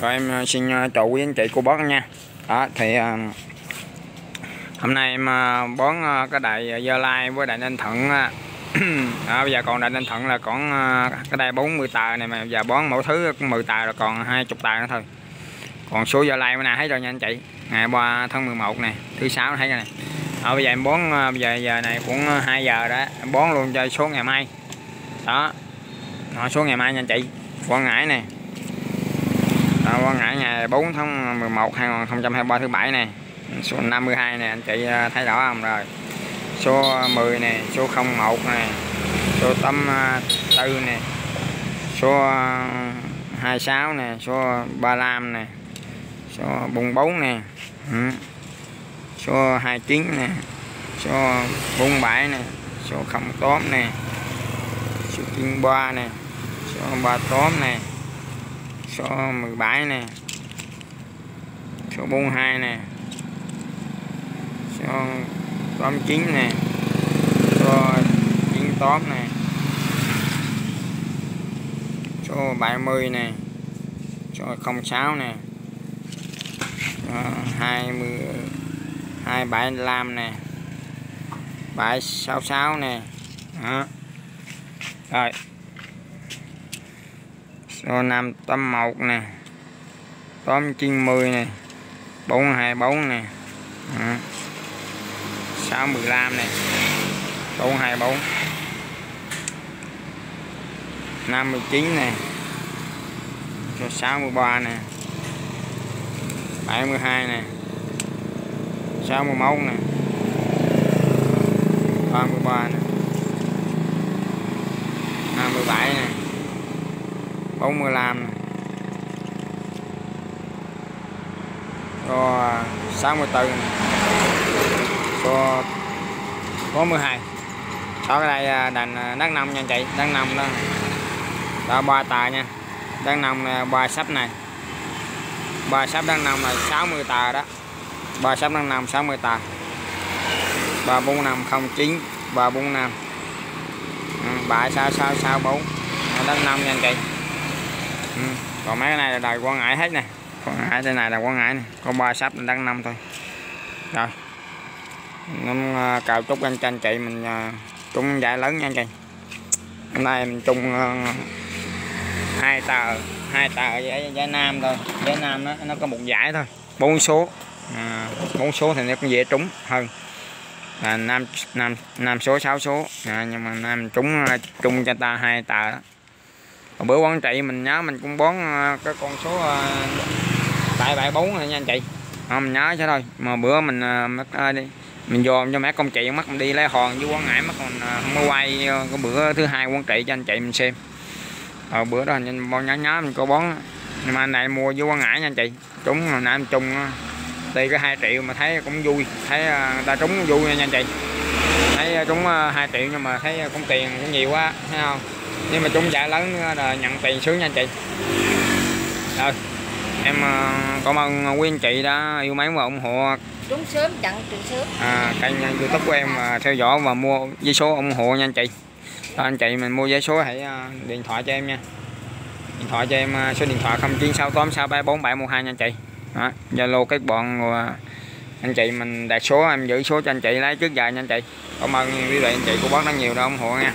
Rồi em ờ, xin ờ, chào quý anh chị cô bác nha. Đó thì ờ, hôm nay em bón cái đại Gia Lai với đại Ninh Thuận. Đó, bây giờ còn đại Ninh Thuận là còn cái đây 40 tờ này mà giờ bón mỗi thứ cũng 10 tờ rồi còn 20 tờ nữa thôi. Còn số Gia Lai bữa nay thấy rồi nha anh chị. Ngày 3 tháng 11 này, thứ sáu thấy rồi nè. Ờ, bây giờ em bón bây giờ giờ này cũng 2 giờ đó, em bón luôn cho số ngày mai. Đó. nó số ngày mai nha anh chị. Quảng Ngãi này Vâng, Đó, Ngãi ngày 4 tháng 11 2023 thứ bảy này số 52 này anh chị à, thấy rõ không rồi số 10 này số 01 này số 84 à, này số à, 26 này số 35 này số 44 này ừ. số 29 này số 47 này số 08 này số 93 này số 38 này số 17 nè. Số 42 nè. Số 89 nè. Số 98 nè. Số 70 nè. Số 06 nè. Số 20 275 nè. 766 nè. Đó. Rồi số 581 nè. 890 nè. 424 nè. Đó. 615 nè. 424 59 nè. Số 63 nè. 72 nè. 61 nè. 33 nè 57 nè bông mười làm. Rồi sáu mươi bốn rồi bốn mươi hai. Đó, cái đây à, đàn đành đất nông nha anh chị Đất nông đó. Đó, ba tà nha. Đất nông à, ba sắp này. Ba sắp đất nông là 60 tà đó. Ba sắp đất nông 60 tà 34509 345 76664 đất nông nha anh chị. Ừ. còn mấy cái này là đời quan ngại hết nè. Quan ngại thế này là quan ngại nè. Có ba sắp đăng năm thôi. Rồi. Năm uh, ờ, cào chúc anh cho anh chị mình uh, giải lớn nha anh chị. Hôm nay mình chung uh, ờ, hai tờ hai tờ giải, giải nam thôi. Giải nam nó nó có một giải thôi. Bốn số. À, bốn số thì nó cũng dễ trúng hơn. Là nam nam nam số sáu số. À, nhưng mà nam trúng chung cho ta hai tờ đó. Còn bữa quan trị mình nhớ mình cũng bón ờ, cái con số ờ, bảy tại bảy bốn này nha anh chị. À, mình nhớ thế thôi. Mà bữa mình ờ, mất đi mình dòm cho mẹ con chị mất mình đi lấy hòn với quán ngãi mất còn không có quay cái bữa thứ hai quán trị cho anh chị mình xem. Ở bữa đó anh bon nhớ nhớ mình có bón nhưng mà anh này mua với quán ngãi nha anh chị. Trúng hồi nãy em chung đi cái hai triệu mà thấy cũng vui thấy người ta trúng vui nha anh chị. Thấy trúng hai 2 triệu nhưng mà thấy cũng tiền cũng nhiều quá thấy không? Nhưng mà trúng giải lớn là nhận tiền sướng nha anh chị. Rồi em ờ, cảm ơn quý anh chị đã yêu mến và ủng hộ. Trúng sớm chặn từ sớm. À, kênh youtube của em và theo dõi và mua giấy số ủng hộ nha anh chị. Đó, anh chị mình mua giấy số hãy ờ, điện thoại cho em nha. Điện thoại cho em ờ, số điện thoại 0968634712 nha anh chị. Đó, zalo các bọn ờ, anh chị mình đạt số em giữ số cho anh chị lấy trước giờ nha anh chị. Cảm ơn quý vị anh chị của bác rất nhiều đã ủng hộ nha